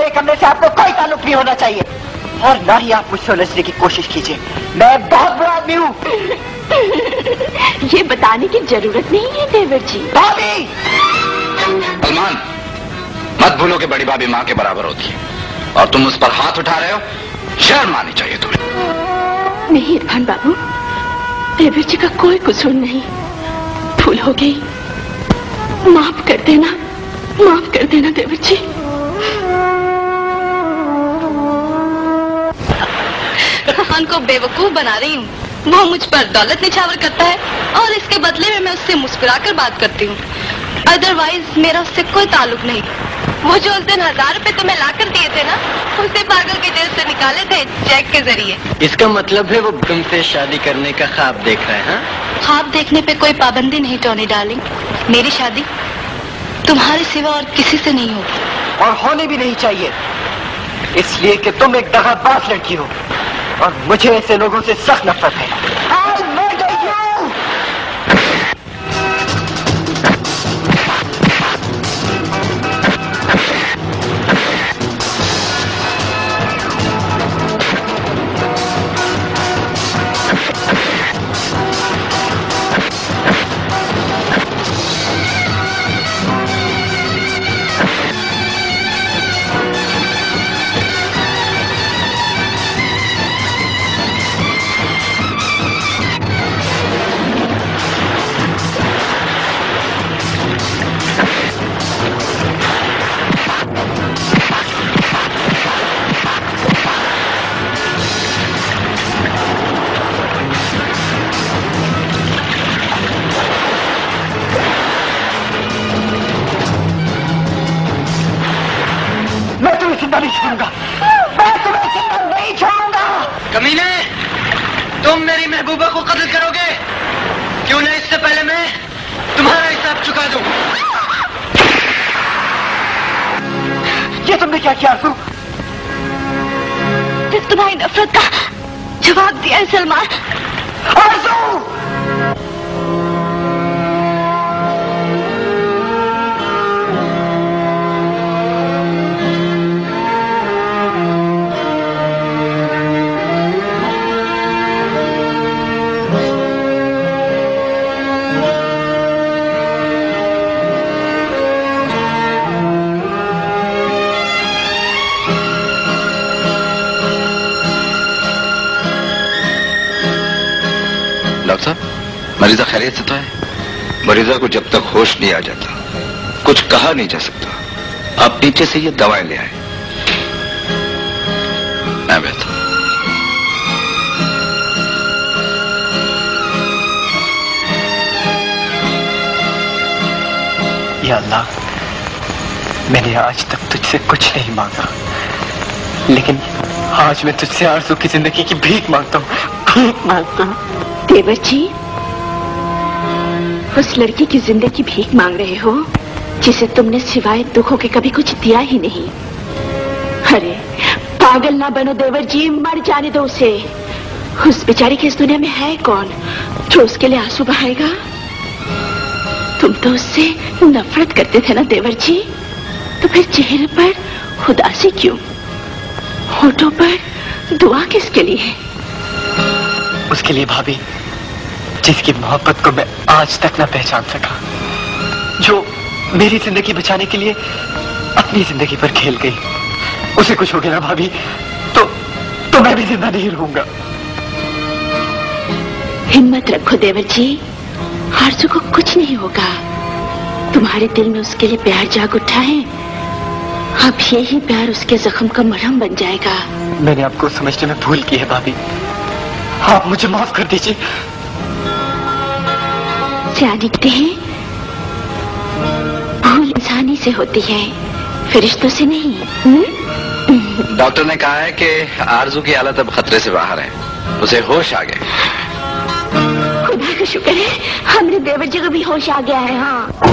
میرے کمرے سے آپ کو کوئی تعلق نہیں ہونا چاہیے۔ اور ناری آپ مجھ سے الجھنے کی کوشش کیجیے میں بہت برا آدمی ہوں۔ یہ بتانے کی ضرورت نہیں ہے دیور جی۔ بھابھی! سلمان مت بھولو کہ بڑی بھابھی ماں کے برابر ہوتی ہے۔ اور تم اس پر ہاتھ اٹھا رہے ہو۔ شرم آنی چاہیے تمہیں۔ نہیں ارفان بابو دیور جی کا کوئی قصور نہیں۔ بھول ہو گئی۔ معاف کر دینا معاف کر دینا دیور جی۔ انسان کو بیوقوف بنا رہی ہوں۔ وہ مجھ پر دولت نچھاور کرتا ہے اور اس کے بدلے میں میں اس سے مسکرا کر بات کرتی ہوں۔ ادروائز میرا اس سے کوئی تعلق نہیں۔ وہ جو اس دن ہزار روپے تمہیں لا کر دیے تھے نا اسے پاگل کے دل سے نکالے تھے چیک کے ذریعے۔ اس کا مطلب ہے وہ تم سے شادی کرنے کا خواب دیکھ رہے ہیں خواب دیکھنے پہ کوئی پابندی نہیں ٹونی ڈارلنگ۔ میری شادی تمہارے سوا اور کسی سے نہیں ہوگی۔ اور ہونے بھی نہیں چاہیے۔ اس لیے کہ تم ایک دغا باز لڑکی ہو۔ اور مجھے ایسے لوگوں سے سخت نفرت ہے۔ نفرت کا جواب دیا ہے سلمان۔ ڈاکٹر صاحب مریضہ خیریت سے تو ہے؟ مریضہ کو جب تک ہوش نہیں آ جاتا، کچھ کہا نہیں جا سکتا۔ آپ نیچے سے یہ دوائیں لے آئے میں بہتر یا اللہ، میں نے آج تک تجھ سے کچھ نہیں مانگا۔ لیکن آج میں تجھ سے آرزو کی زندگی کی بھیک مانگتا ہوں۔ بھیک مانگتا ہوں۔ دیور جی اس لڑکی کی زندگی بھیک مانگ رہے ہو، جسے تم نے سوائے دکھوں کے کبھی کچھ دیا ہی نہیں۔ ارے، پاگل نہ بنو دیور جی مر جانے دو اسے۔ اس بیچاری کی اس دنیا میں ہے کون جو اس کے لیے آنسو بہائے گا؟ تم تو اس سے نفرت کرتے تھے نا دیور جی تو پھر چہرے پر خداسی کیوں؟ ہوٹوں پر دعا کس کے لیے ہے؟ اس کے لیے بھابھی جس کی محبت کو میں آج تک نہ پہچان سکا جو میری زندگی بچانے کے لیے اپنی زندگی پر کھیل گئی۔ اسے کچھ ہو گیا نا تو تو میں بھی زندہ نہیں رہوں گا۔ ہمت رکھو دیور جی ہارسو کو کچھ نہیں ہوگا۔ تمہارے دل میں اس کے لیے پیار جاگ اٹھا ہے اب یہی پیار اس کے زخم کا مرہم بن جائے گا۔ میں نے آپ کو سمجھنے میں بھول کی ہے بھابھی۔ آپ مجھے معاف کر دیجیے سے آ ہیں۔ بھول انسانی سے ہوتی ہے۔ فرشتوں سے نہیں۔ ڈاکٹر نے کہا ہے کہ آرزو کی حالت اب خطرے سے باہر ہے۔ اسے ہوش آ گئے خدا کا شکر ہے ہم نے دیور جگہ بھی ہوش آ گیا ہے ہاں۔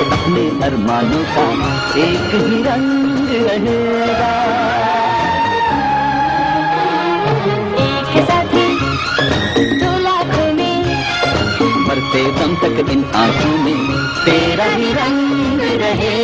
اپنے ارمانوں کا ایک ہی رنگ رہے گا۔ ایک ہے ساتھی دو لاکھوں میں۔ مرتے دم تک ان آنکھوں میں تیرا ہی رنگ رہے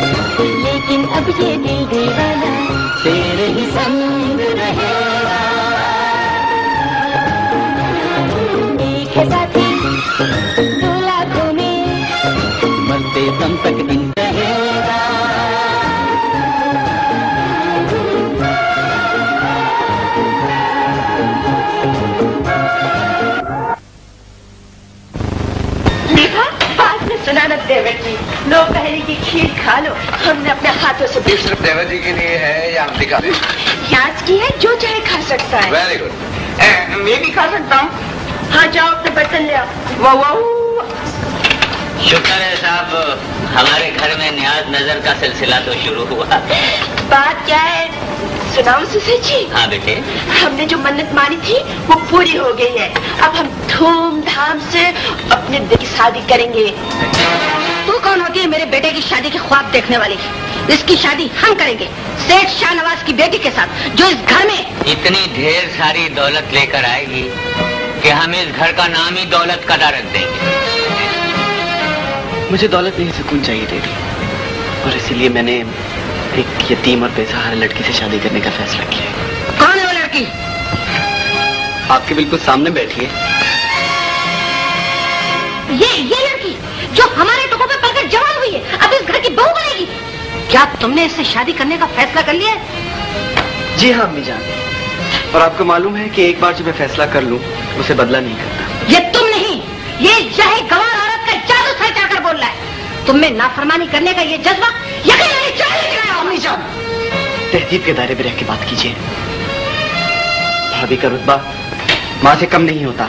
لیکن اب یہ دل دیوانہ تیرے ہی سنگ رہے گا ایک ہے ساتھی دو لاکھوں میں مرتے دم تک دن بات میں سنا نا دیور جی لو پہلے کی کھیر کھا لو۔ ہم نے اپنے ہاتھوں سے یہ صرف دیور جی کے لیے ہے یا امریکہ یاد کی ہے جو چاہے کھا سکتا ہے۔ ویری گڈ میں بھی کھا سکتا ہوں۔ ہاں جاؤ اپنے برتن لے آؤ۔ واہ واہ شکر ہے صاحب ہمارے گھر میں نیاز نظر کا سلسلہ تو شروع ہوا۔ بات کیا ہے؟ سناؤ سسے جی۔ ہاں بیٹے۔ ہم نے جو منت مانی تھی وہ پوری ہو گئی ہے۔ اب ہم دھوم دھام سے اپنے دل کی شادی کریں گے۔ تو کون ہوتی ہے میرے بیٹے کی شادی کے خواب دیکھنے والی؟ اس کی شادی ہم کریں گے سیٹ شاہ نواز کی بیٹی کے ساتھ جو اس گھر میں اتنی ڈھیر ساری دولت لے کر آئے گی کہ ہم اس گھر کا نام ہی دولت کدا رکھ دیں گے۔ مجھے دولت نہیں سکون چاہیے دیدی اور اسی لیے میں نے ایک یتیم اور بے سہارا لڑکی سے شادی کرنے کا فیصلہ کیا۔ کون ہے وہ لڑکی؟ آپ کے بالکل سامنے بیٹھی ہے۔ کیا تم نے اس سے شادی کرنے کا فیصلہ کر لیا ہے؟ جی ہاں امی جان۔ اور آپ کو معلوم ہے کہ ایک بار جو میں فیصلہ کر لوں اسے بدلہ نہیں کرتا۔ یہ تم نہیں یہ جہے گوار عورت کا جادو سر جا کر بول رہا ہے۔ تم میں نافرمانی کرنے کا یہ جذبہ امی جان۔ تہذیب کے دائرے میں رہ کے بات کیجیے بھابھی کا رتبہ ماں سے کم نہیں ہوتا۔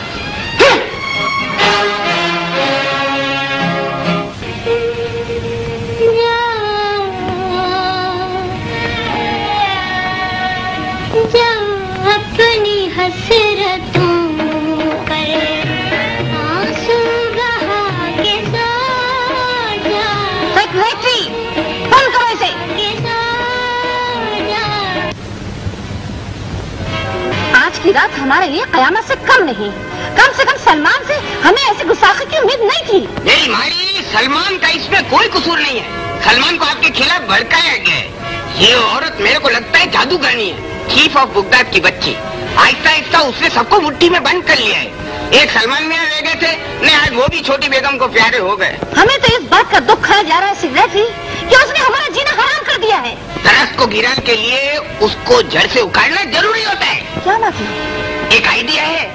تعبیرات ہمارے لیے قیامت سے کم نہیں۔ کم سے کم سلمان سے ہمیں ایسی گساخی کی امید نہیں تھی۔ نہیں ماری سلمان کا اس میں کوئی قصور نہیں ہے۔ سلمان کو آپ کے خلاف بھڑکایا گیا ہے۔ یہ عورت میرے کو لگتا ہے جادو ہے چیف آف بگداد کی بچی۔ آہستہ آہستہ اس نے سب کو مٹھی میں بند کر لیا ہے۔ ایک سلمان میں رہ گئے تھے نہیں آج وہ بھی چھوٹی بیگم کو پیارے ہو گئے۔ ہمیں تو اس بات کا دکھ کھایا جا رہا ہے سگریٹ ہی جی، کہ اس نے ہمارا جینا حرام کر دیا ہے۔ درخت کو گرانے کے لیے اس کو جڑ سے اکھاڑنا ضروری کیا بات ہے؟ ایک آئیڈیا ہے۔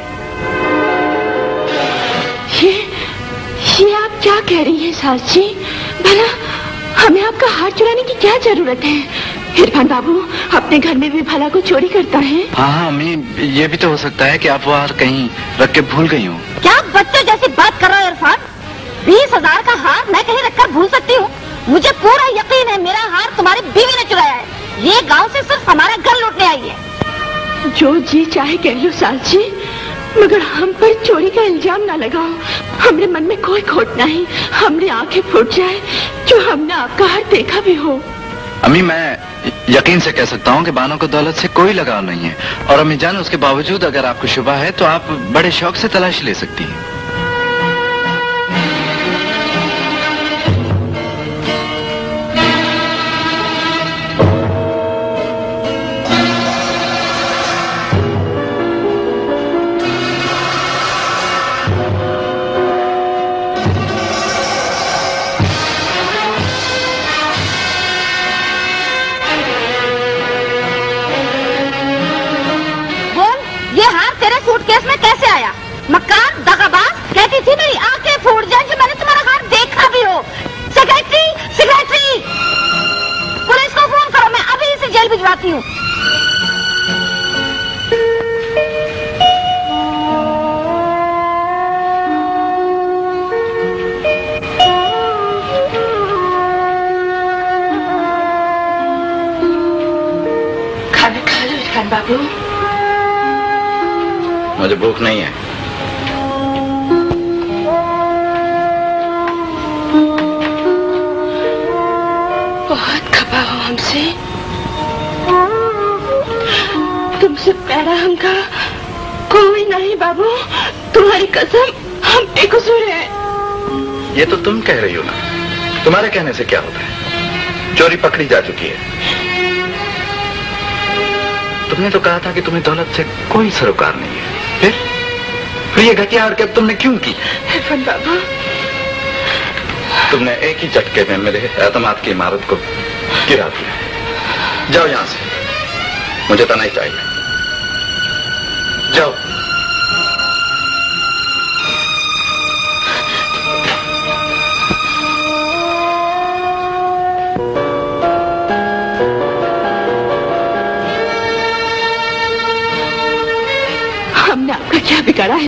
یہ آپ کیا کہہ رہی ہیں ساس جی بھلا ہمیں آپ کا ہار چرانے کی کیا ضرورت ہے؟ ہرپان بابو اپنے گھر میں بھی بھلا کو چوری کرتا ہے؟ ہاں, ہاں، امی یہ بھی تو ہو سکتا ہے کہ آپ وہ ہار کہیں رکھ کے بھول گئی ہوں۔ کیا بچوں جیسی بات کر رہا ہے عرفان؟ بیس ہزار کا ہار میں کہیں رکھ کر بھول سکتی ہوں؟ مجھے پورا یقین ہے میرا ہار تمہاری بیوی نے چرایا ہے۔ یہ گاؤں سے صرف ہمارا جو جی چاہے کہہ لو سال جی مگر ہم پر چوری کا الزام نہ لگاؤ۔ ہم نے من میں کوئی کھوٹ نہیں، ہم نے آنکھیں پھوٹ جائے جو ہم نے آپ کا ہر دیکھا بھی ہو۔ امی، میں یقین سے کہہ سکتا ہوں کہ بانو کو دولت سے کوئی لگاؤ نہیں ہے۔ اور امی جان، اس کے باوجود اگر آپ کو شبہ ہے تو آپ بڑے شوق سے تلاش لے سکتی ہیں۔ جاتی ہوں کھا لو عرفان بابو مجھے بھوک نہیں ہے بہت کھپا ہو ہم سے سے پیڑا ہم کا کوئی نہیں بابو تمہاری قسم ہم بے قصور ہیں۔ یہ تو تم کہہ رہی ہو نا۔ تمہارے کہنے سے کیا ہوتا ہے؟ چوری پکڑی جا چکی ہے۔ تم نے تو کہا تھا کہ تمہیں دولت سے کوئی سروکار نہیں ہے۔ پھر؟ پھر یہ گھٹیا حرکت تم نے کیوں کی؟ فن بابا تم نے ایک ہی جھٹکے میں میرے اعتماد کی عمارت کو گرا دیا۔ جاؤ یہاں سے۔ مجھے تنہائی چاہیے۔ picará.